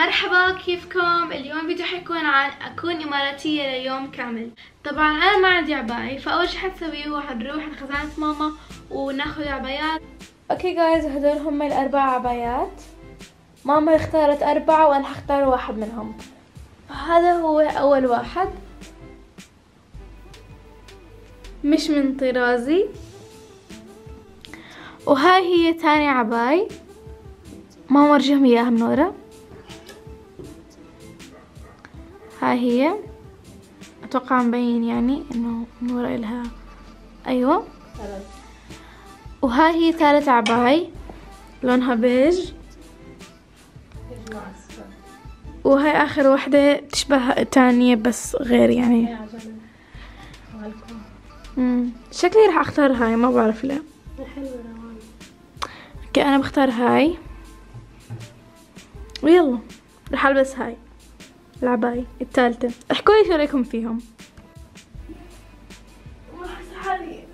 مرحبا كيفكم؟ اليوم فيديو حيكون عن أكون إماراتية ليوم كامل. طبعا أنا ما عندي عباية فأول شي حنسويه هو حنروح عند خزانة ماما وناخذ عبايات. أوكي جايز هدول هم الأربع عبايات. ماما اختارت أربعة وأنا حختار واحد منهم. هذا هو أول واحد. مش من طرازي. وهاي هي تاني عباي ماما ورجيهم إياها من ورا. هاي هي. أتوقع مبين يعني إنه من ورا الها أيوه. وهاي هي ثالث عباي. لونها بيج. وهاي آخر وحدة تشبه التانية بس غير يعني. شكلي راح أختار هاي ما بعرف ليه. أوكي أنا بختار هاي. ويلا راح ألبس هاي. العباية الثالثة. احكوا لي شو رأيكم فيهم. ما احس حالي؟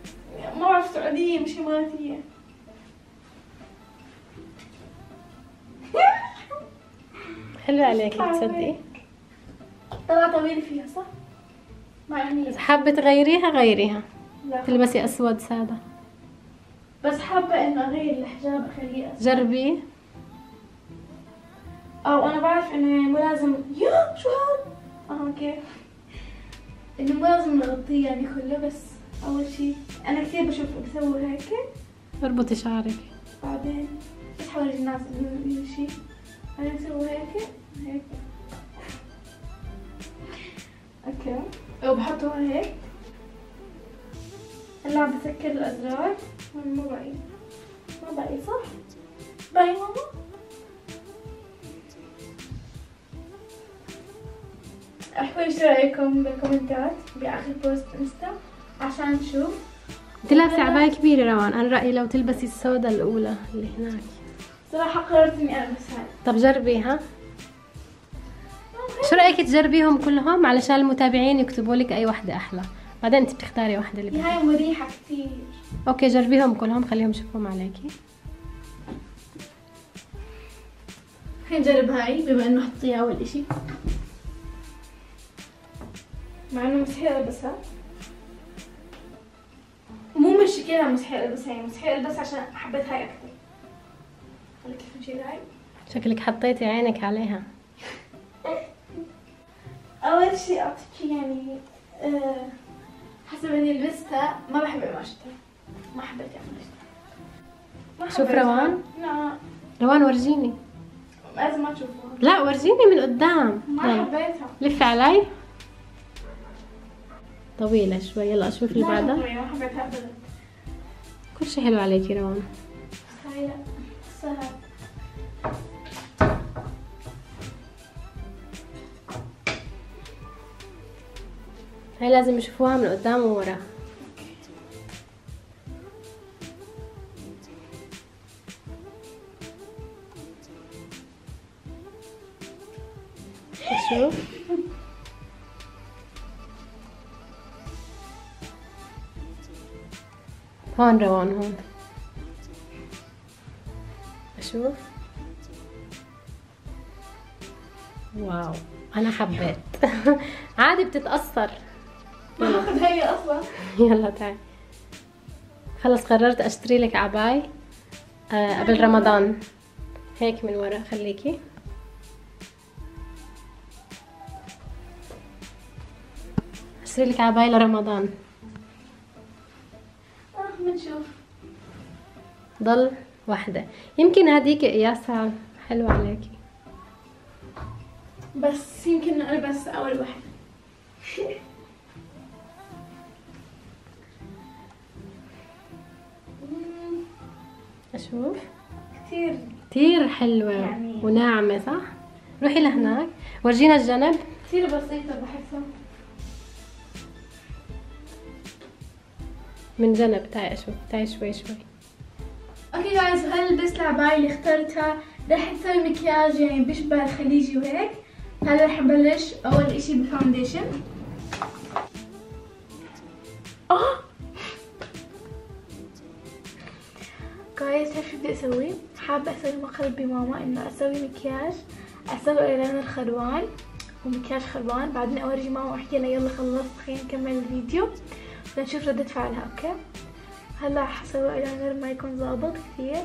ما بعرف سعودية مش إماراتية. حلوة عليك تصدقي. طلع طويل فيها صح؟ مع اني إذا حابة تغيريها غيريها. لا. تلبسي أسود سادة. بس حابة إنه أغير الحجاب أخليه أسود. جربي. أو أنا بعرف إنه مو لازم يا شو هاد؟ آه أوكي. إنه مو لازم نغطيه يعني كله بس أول شي أنا كثير بشوف بسوي هيك. اربطي شعرك بعدين بس حوري الناس انه شي. بعدين بسوي هيك هيك. okay. وبحطه هيك. هلا عم بسكر الأزرار. مو باين ما باين صح؟ باين ماما؟ أحكوا لي شو رأيكم بال comment ات بآخر post إنستا عشان نشوف. انت لابسة عباية كبيرة روان. أنا رأيي لو تلبسي السوداء الأولى اللي هناك. صراحة قررت إني ألبس هاي. طب جربيها شو رأيك تجربيهم كلهم علشان المتابعين يكتبوا لك أي وحدة أحلى؟ بعدين أنت بتختاري وحدة اللي بدك هاي مريحة كثير أوكي جربيهم كلهم. خليهم يشوفوهم عليكي خلينا نجرب هاي بما إنه حطيها أول إشي. مع إنه مستحيل البسها مو مش كذا مستحيل البسها يعني مستحيل البسها عشان حبيت هاي أكثر كيف نشيل هاي شكلك حطيتي عينك عليها. أول شي اعطيك يعني أه حسب إني لبستها ما بحب قماشتها ما حبيت قماشتها ما شوف. روان. لا. روان ورجيني. لازم ما تشوفوها لا ورجيني من قدام. ما. حبيتها. لفي علي. طويلة شوي يلا أشوف اللي بعدها كل شي حلو عليكي روان. سهل. هاي لازم يشوفوها من قدام وورا هون روان هون. أشوف. واو. أنا حبيت. عادي بتتأثر. ما اخذ هي أصلا. يلا تعي. خلص قررت أشتري لك عباي آه قبل رمضان. هيك من ورا خليكي. أشتري لك عباي لرمضان. بنشوف ضل واحدة. يمكن هديك قياسها حلوة عليكي بس يمكن ألبس أول واحدة مم، أشوف. كثير كتير حلوة يعني- وناعمة صح؟ روحي لهناك. ورجينا الجنب. كثير بسيطة بحسها. من جنب. تعي أشوف تعي شوي شوي. okay guys هل البس العباية اللي اخترتها رح نسوي مكياج يعني بيشبه الخليجي وهيك؟ هلا رح نبلش أول إشي بال foundation آه! guys شو بدي أسوي؟ حابة أسوي مقلب بماما إنه أسوي مكياج. أسوي ايلاينر خلوان ومكياج خلوان بعدين أورجي ماما وأحكي لها يلا خلصت خلينا نكمل الفيديو. لنشوف ردة فعلها okay؟ هلا حسوي ايلاينر ما يكون ظابط كثير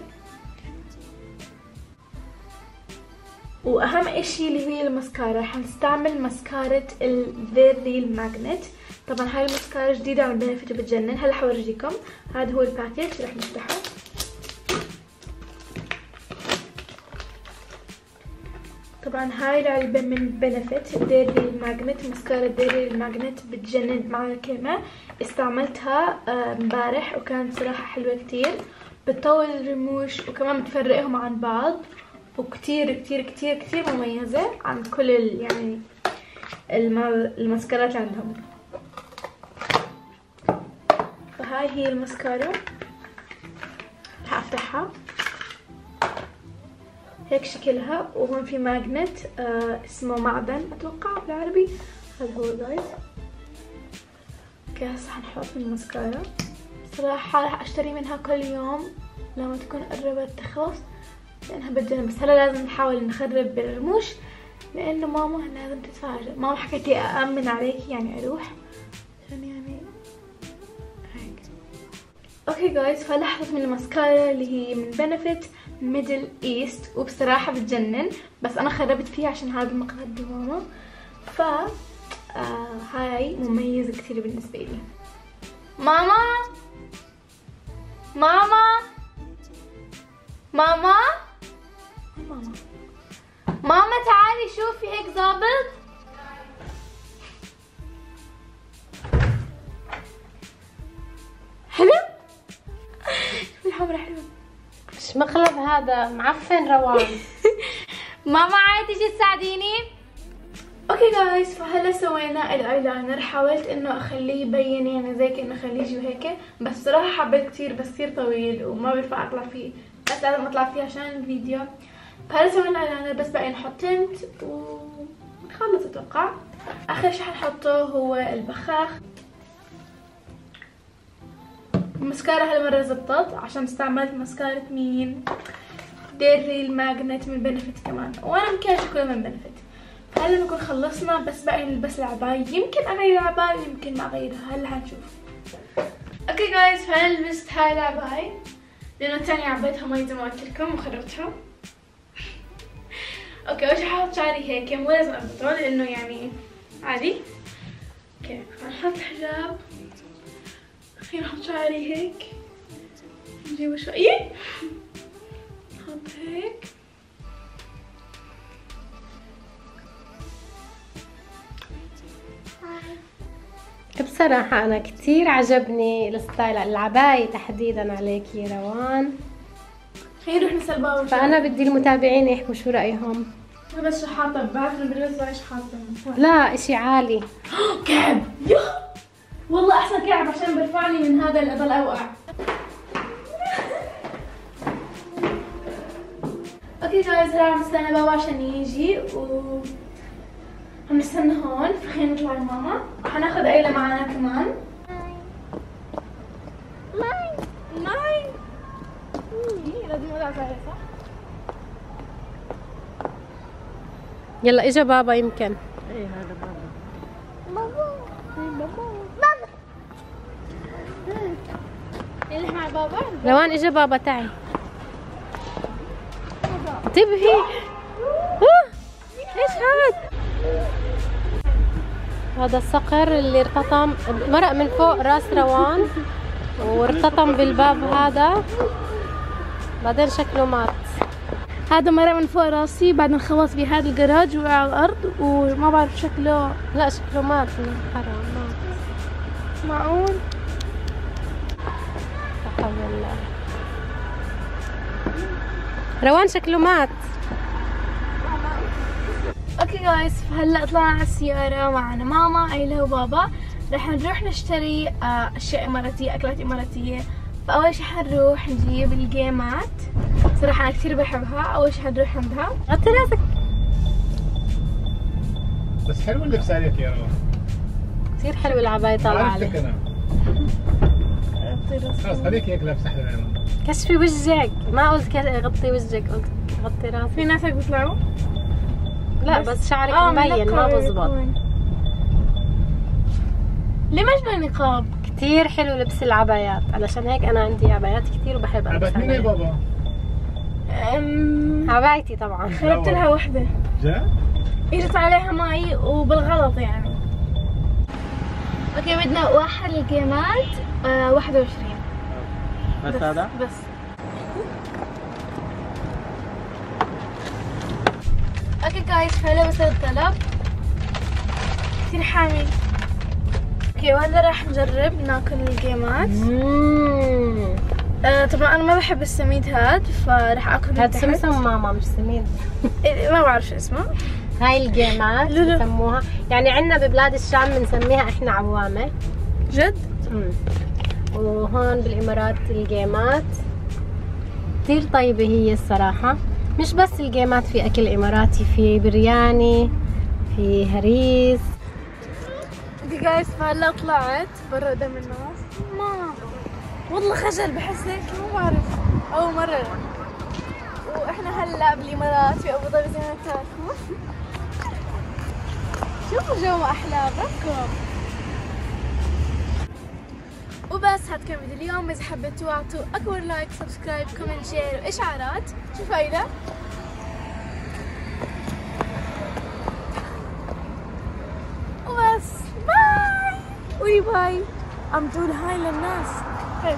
وأهم إشي اللي هي المسكارا حنستعمل مسكارة ال They're Real Magnet طبعا هاي المسكارا جديدة عن بنفيت بتجنن. هلا حورجيكم. هذا هو ال package رح نفتحه. طبعا هاي العلبة من بنفيت They're Real Magnet مسكارة They're Real Magnet بتجنن مع العلم استعملتها امبارح وكانت صراحة حلوة كتير. بتطول الرموش وكمان بتفرقهم عن بعض. وكتير كتير كتير كتير مميزة عن كل ال يعني اللي عندهم. فهاي هي المسكارة. رح أفتحها. هيك شكلها وهون في magnet آه اسمه معدن أتوقع بالعربي هذا هو guys okay هسه حنحط المسكارة صراحة راح أشتري منها كل يوم لما تكون قربت تخلص. لأنها بتجنن بس هلا لازم نحاول نخرب بالرموش لأنه ماما لازم تتفاجئ. ماما حكت لي أأمن عليك يعني أروح. عشان يعني هيك. okay guys حطيت من الماسكارا اللي هي من بنفيت ميدل ايست وبصراحة بتجنن. بس أنا خربت فيها عشان هذا المقلب ماما ف آه هاي مميزة كثير بالنسبة لي. ماما؟ ماما؟ ماما؟ ماما. ماما تعالي شوفي هيك ظابط مش مقلب هذا معفن روان. ماما عادي تيجي تساعديني؟ okay guys فهلا سوينا الايلاينر حاولت إنه أخليه يبين يعني زي كأنه خليجي وهيك بس بصراحه حبيت كتير بس كتير طويل وما بينفع أطلع فيه. بس لازم أطلع فيه عشان الفيديو. فهلا سوينا الايلاينر بس بقى نحط tint ونخلص أتوقع. آخر شي حنحطه هو البخاخ. المسكارة هالمرة زبطت عشان استعملت مسكارة مين؟ They're Real Magnet من Benefit كمان. وأنا مكياج كله من Benefit هلا نكون خلصنا بس بقى نلبس العباية. يمكن أغير العباية يمكن ما أغيرها. هلا هنشوف okay guys فانا لبست هاي العباية. لأنه تاني عبيتها مي زي ما قلت لكم وخربتها okay اول شي حاحط شعري هيك؟ مو لازم اربطه لأنه يعني عادي. okay هنحط الحجاب خلينا نحط شعري هيك. نجيبه شوي. نحط هيك. بصراحة أنا كتير عجبني ال style العباية تحديدا عليكي روان. خلينا نروح نسأل بابا فأنا بدي المتابعين يحكوا شو رأيهم. أنا بس شو حاطة بعرف إنه بلبس إيش حاطة؟ لا إشي عالي. كعب! يا والله أحسن كعب عشان برفعني من هذا اللي أضل أوقع. okay guys هلا عم نستنى بابا عشان يجي و عم نستنى هون فخلينا نطلع لماما وحناخذ ايلا معنا كمان. ماي ماي لازم صح؟ يلا إجا بابا يمكن. إيه هذا بابا بابا بابا اللي مع بابا روان إجا بابا تعي. انتبهي إيش هاد؟ هذا الصقر اللي ارتطم مرق من فوق راس روان وارتطم بالباب هذا. بعدين شكله مات. هذا مرق من فوق راسي بعد ما خلص بهذا الجراج وقع على الأرض وما بعرف شكله. لا شكله مات حرام مات. معقول؟ الله. روان شكله مات. okay guys فهلا طلعنا على السيارة معنا. ماما ايلا وبابا رح نروح نشتري آه، أشياء إماراتية أكلات إماراتية. فأول شي حنروح نجيب اللقيمات. صراحة أنا كثير بحبها. أول شي حنروح عندها. غطي راسك. بس حلو اللبس عليك يا روان. كثير حلو العباية طالعة عرفتك أنا خلاص خليك هيك لابسة روان كشفي وجهك. ما قلت غطي وجهك قلت غطي في راسك ناس هيك بيطلعوا؟ لا بس, شعرك آه، مبين ما بزبط. ليه ما جبنا نقاب؟ كتير حلو لبس العبايات. علشان هيك أنا عندي عبايات كتير وبحب ألبس عبت مين يا عبايات. بابا؟ أم... عبايتي طبعا. خلبت لها وحدة. جا؟ إجت عليها مي وبالغلط يعني. okay بدنا واحد اللقيمات آه 21 بس هذا؟ بس okay guys هلا وصل الطلب كثير حامي okay وهلا راح نجرب ناكل اللقيمات. آه طبعا أنا ما بحب السمسم هاد فراح آكل هاد. سمسم ماما مش سمين إيه، ما بعرف شو اسمه هاي الجيمات. بسموها يعني عندنا ببلاد الشام بنسميها إحنا عوامة جد مم. وهون بالإمارات الجيمات كتير طيبة هي الصراحة. مش بس الجيمات في أكل إماراتي في برياني في هريس جايز فهلا طلعت برا قدام الناس؟ ما. والله خجل بحس هيك ما بعرف. أول مرة. وإحنا هلأ بالإمارات في أبو ظبي زي ما بتعرفوا شوفوا جو احلامكم وبس هاد كان فيديو اليوم. إذا حبيتوا اعطوا أكبر like subscribe comment share وإشعارات. شو فايدة وبس. bye وي باي عم تقول هاي للناس طيب